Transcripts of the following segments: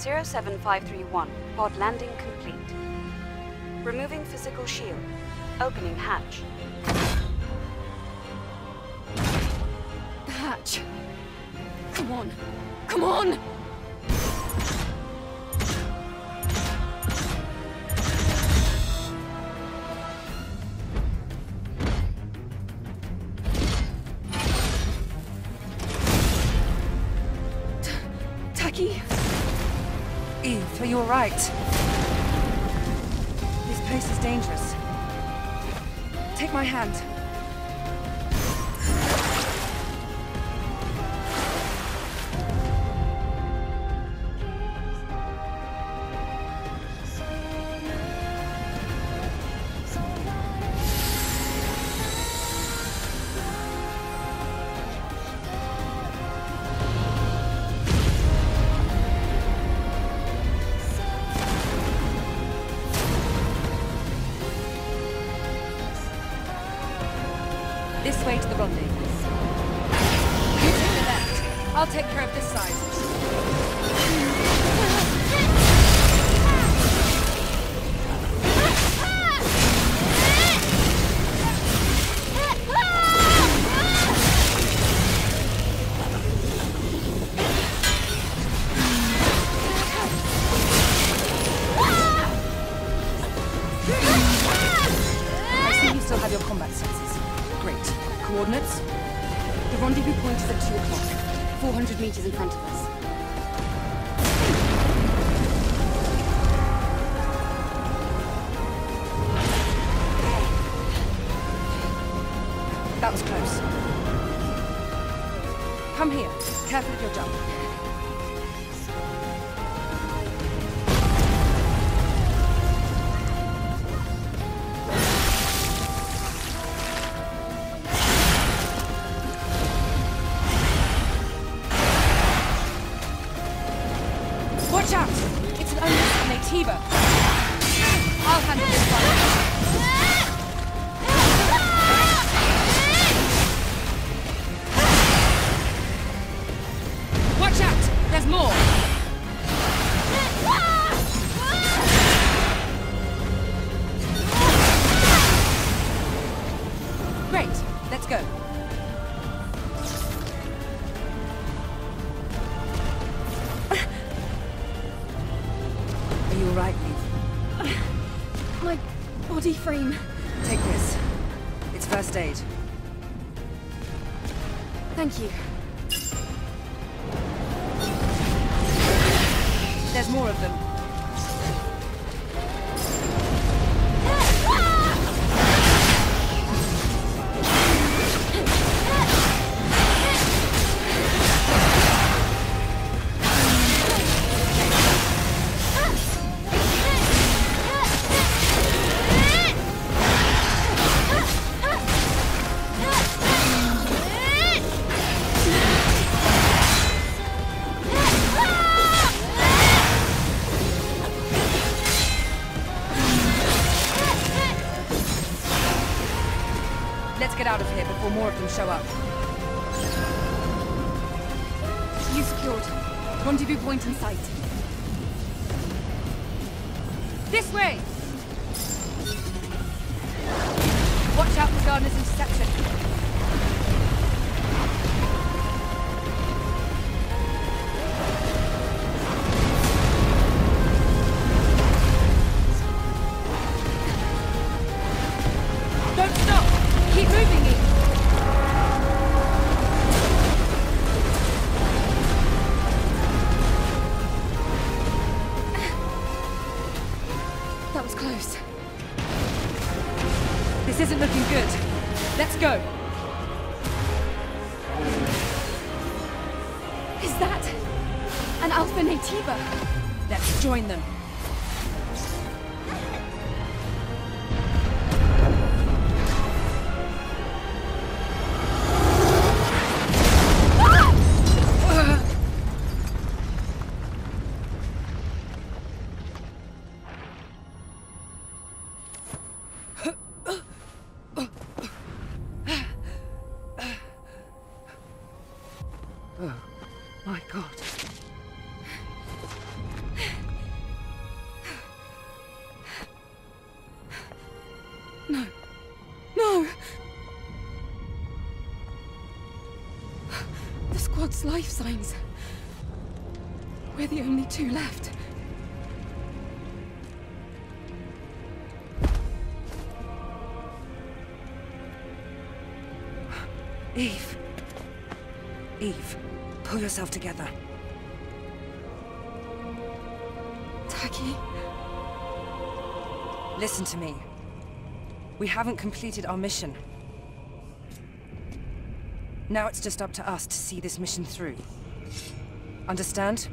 Zero seven five three one. Pod landing complete. Removing physical shield. Opening hatch. The hatch. Come on. Come on! Eve, are you alright? This place is dangerous. Take my hand. 400 meters in front of us. First aid. Thank you. There's more of them. Show up. You secured. Rendezvous point in sight. This way! Watch out for Gardner's interception. Is that an Alpha Naytiba? Let's join them. Squad's life signs. We're the only two left. Eve. Eve, pull yourself together. Tachy, Listen to me. We haven't completed our mission. Now it's just up to us to see this mission through. Understand?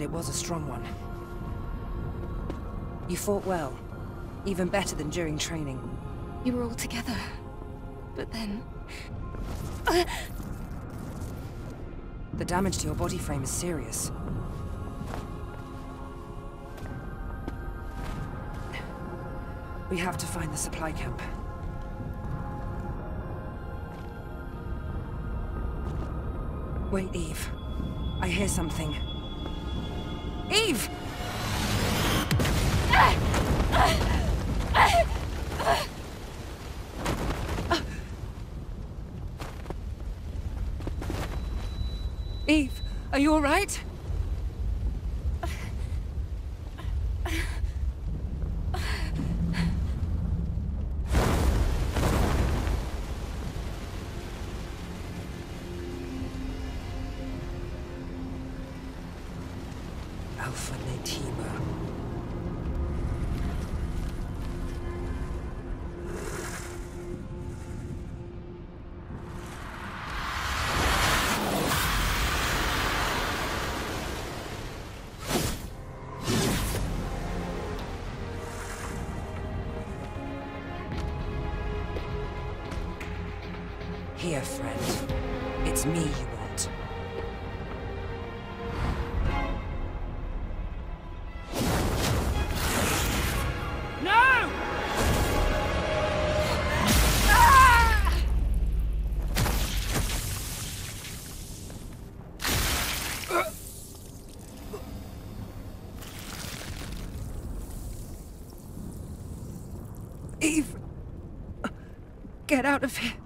But it was a strong one. You fought well. Even better than during training. You were all together. But then... The damage to your body frame is serious. We have to find the supply camp. Wait, Eve. I hear something. Eve! Eve, are you alright? Alpha Naytiba. Here, friend. It's me you Eve! Get out of here.